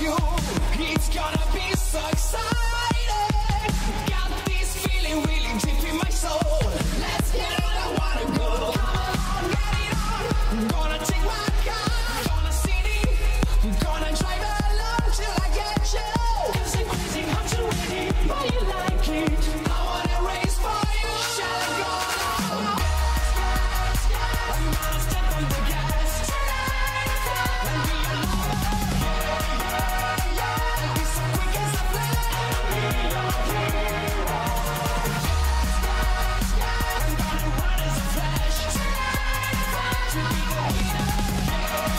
you. It's gonna to be the leader. Yeah.